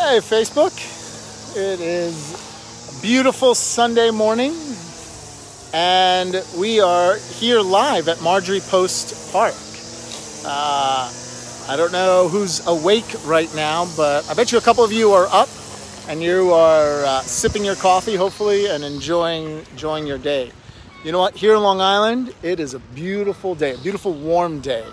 Hey, Facebook. It is a beautiful Sunday morning, and we are here live at Marjorie Post Park. Uh, I don't know who's awake right now, but I bet you a couple of you are up and you are uh, sipping your coffee, hopefully, and enjoying enjoying your day. You know what? Here in Long Island, it is a beautiful day, a beautiful warm day,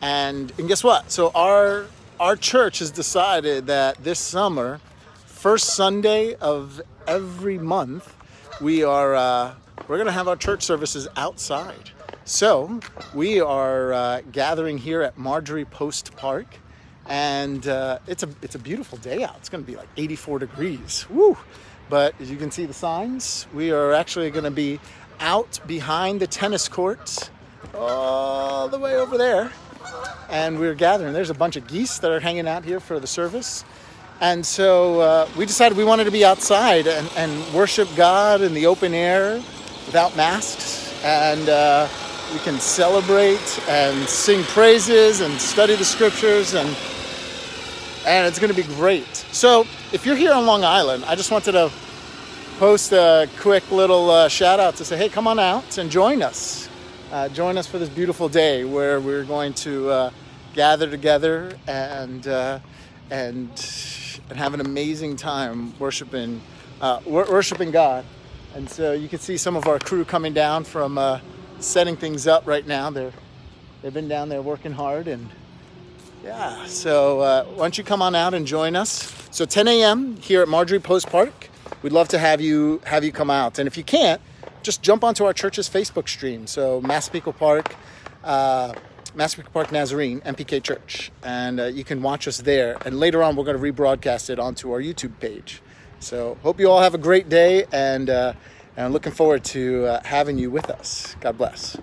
and and guess what? So our our church has decided that this summer, first Sunday of every month, we are uh, we're gonna have our church services outside. So we are uh, gathering here at Marjorie Post Park, and uh, it's a it's a beautiful day out. It's gonna be like 84 degrees. Woo! But as you can see the signs, we are actually gonna be out behind the tennis courts, all the way over there and we are gathering. There's a bunch of geese that are hanging out here for the service. And so uh, we decided we wanted to be outside and, and, worship God in the open air without masks. And uh, we can celebrate and sing praises and study the scriptures and and it's going to be great. So if you're here on Long Island, I just wanted to post a quick little uh, shout out to say, hey, come on out and join us uh, join us for this beautiful day where we're going to uh, gather together and uh, and and have an amazing time worshiping uh, worshiping God. And so you can see some of our crew coming down from uh, setting things up right now. They're they've been down there working hard and yeah. So uh, why don't you come on out and join us? So 10 a.m. here at Marjorie Post Park. We'd love to have you have you come out. And if you can't just jump onto our church's Facebook stream. So Massapequa Park, uh, Massapequa Park Nazarene, MPK Church. And uh, you can watch us there. And later on, we're going to rebroadcast it onto our YouTube page. So hope you all have a great day and, uh, and I'm looking forward to uh, having you with us. God bless.